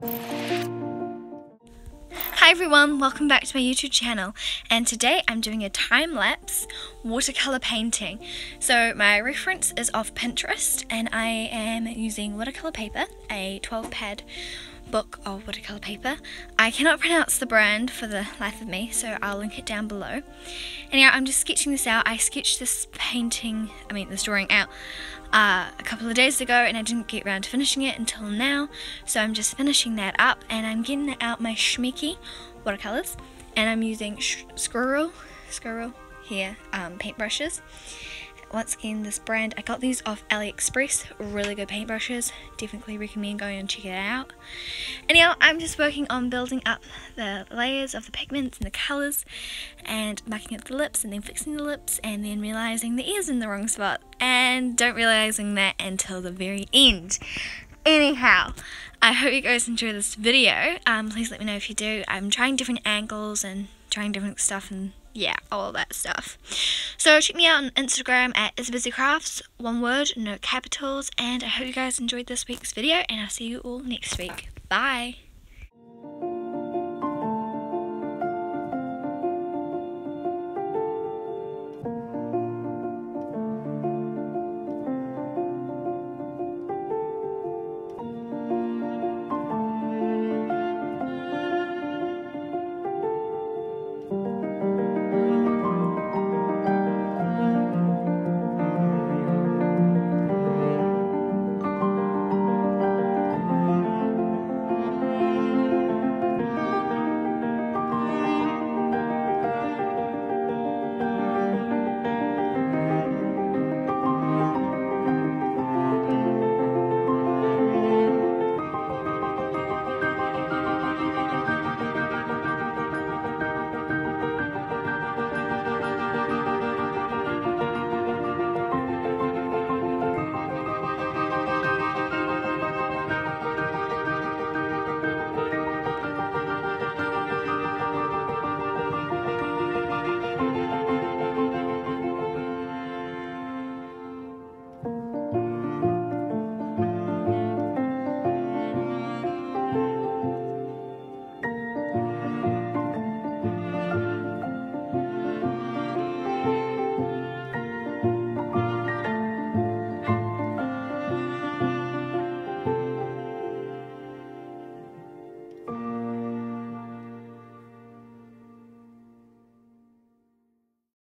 Hi everyone, welcome back to my YouTube channel and today I'm doing a time-lapse watercolor painting. So my reference is off Pinterest and I am using watercolor paper, a 12 pad book of watercolor paper. I cannot pronounce the brand for the life of me so I'll link it down below. Yeah, I'm just sketching this out. I sketched this painting, I mean this drawing out uh, a couple of days ago and I didn't get around to finishing it until now so I'm just finishing that up and I'm getting out my Schmincke watercolors and I'm using Squirrel, Squirrel here um, paintbrushes once again this brand. I got these off AliExpress. Really good paintbrushes. Definitely recommend going and check it out. Anyhow I'm just working on building up the layers of the pigments and the colors and marking up the lips and then fixing the lips and then realizing the ears in the wrong spot and don't realizing that until the very end. Anyhow I hope you guys enjoy this video. Um, please let me know if you do. I'm trying different angles and trying different stuff and yeah, all that stuff. So check me out on Instagram at izzybizzycrafts, one word, no capitals, and I hope you guys enjoyed this week's video, and I'll see you all next week. Bye!